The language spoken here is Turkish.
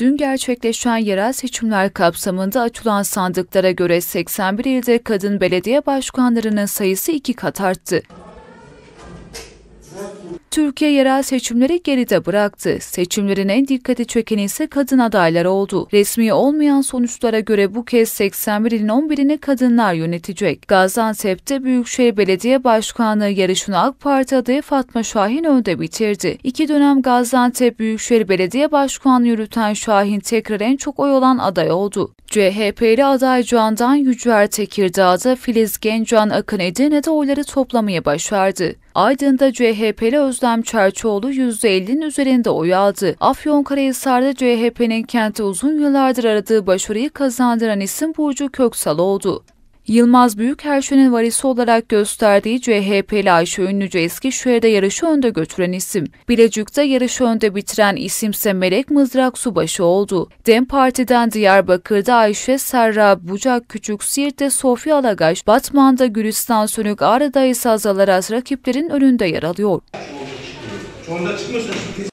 Dün gerçekleşen yerel seçimler kapsamında açılan sandıklara göre 81 ilde kadın belediye başkanlarının sayısı iki kat arttı. Türkiye yerel seçimleri geride bıraktı. Seçimlerin en dikkati çekeni ise kadın adaylar oldu. Resmi olmayan sonuçlara göre bu kez 81 ilin 11'ini kadınlar yönetecek. Gaziantep'te Büyükşehir Belediye Başkanlığı yarışını AK Parti adayı Fatma Şahin önde bitirdi. İki dönem Gaziantep Büyükşehir Belediye Başkanlığı yürüten Şahin tekrar en çok oy olan aday oldu. CHP'li aday Candan Yücel Tekirdağ'da Filiz Gencan Akın Edirne'de oyları toplamaya başardı. Aydın'da CHP'li Özlem Çerçoğlu %50'nin üzerinde oy aldı. Afyonkarahisar'da CHP'nin kente uzun yıllardır aradığı başarıyı kazandıran isim Burcu Köksal oldu. Yılmaz Büyükerşen'in varisi olarak gösterdiği CHP'li Ayşe Ünlücü Eskişehir'de yarışı önde götüren isim. Bilecik'te yarışı önde bitiren isimse Melek Mızrak Subaşı oldu. DEM Parti'den Diyarbakır'da Ayşe Serra Bucak Küçük Siirt'te Sofya Alagaş, Batman'da Gülistan Sönük Ağrı'da ise Azalaraz rakiplerin önünde yer alıyor. Şu anda çıkmıyorsun.